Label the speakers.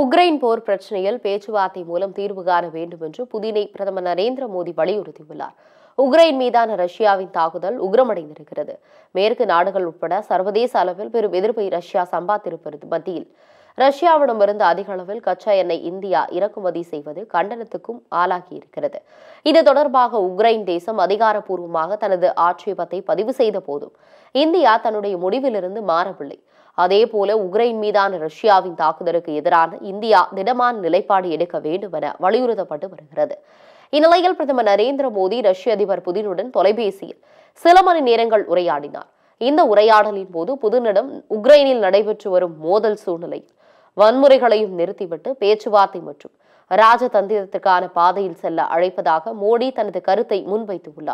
Speaker 1: Ukraine போர் பிரச்சனையில் பேச்சுவார்த்தை மூலம் தீர்வு காண வேண்டும் என்று புதினை பிரதமர் நரேந்திர மோடி வலியுறுத்தியுள்ளார் உக்ரைன் மீதான ரஷ்யாவின் தாக்குதல் உக்ரமடைந்திருக்கிறது மேற்கு நாடுகள் உட்பட சர்வதேச அளவில் பெரும் எதிர்ப்பை ரஷ்யா சம்பாத்திருப்பது மத்தியில் ரஷ்யாவிடமிருந்து அதிக அளவில் கச்சா எண்ணெய் இந்தியா இறக்குமதி செய்வது கண்டனத்துக்கும் ஆளாகியிருக்கிறது இது தொடர்பாக உக்ரைன் தேசம் அதிகாரப்பூர்வமாக தனது ஆட்சேபத்தை பதிவு செய்த போதும் இந்தியா தன்னுடைய முடிவிலிருந்து மாறவில்லை அதேபோல உக்ரைன் மீதான ரஷ்யாவின் தாக்குதலுக்கு எதிரான இந்தியா திடமான நிலைப்பாடு எடுக்க வேண்டும் என வலியுறுத்தப்பட்டு வருகிறது இந்நிலையில் பிரதமர் நரேந்திர மோடி ரஷ்ய அதிபர் புதினுடன் தொலைபேசியில் சில மணி நேரங்கள் உரையாடினார் இந்த உரையாடலின் போது புதினிடம் உக்ரைனில் நடைபெற்று வரும் மோதல் சூழ்நிலையில் வன்முறைகளையும் நிறுத்திவிட்டு பேச்சுவார்த்தை மற்றும் ராஜதந்திரத்திற்கான பாதையில் செல்ல அழைப்பதாக மோடி தனது கருத்தை முன்வைத்துள்ளார்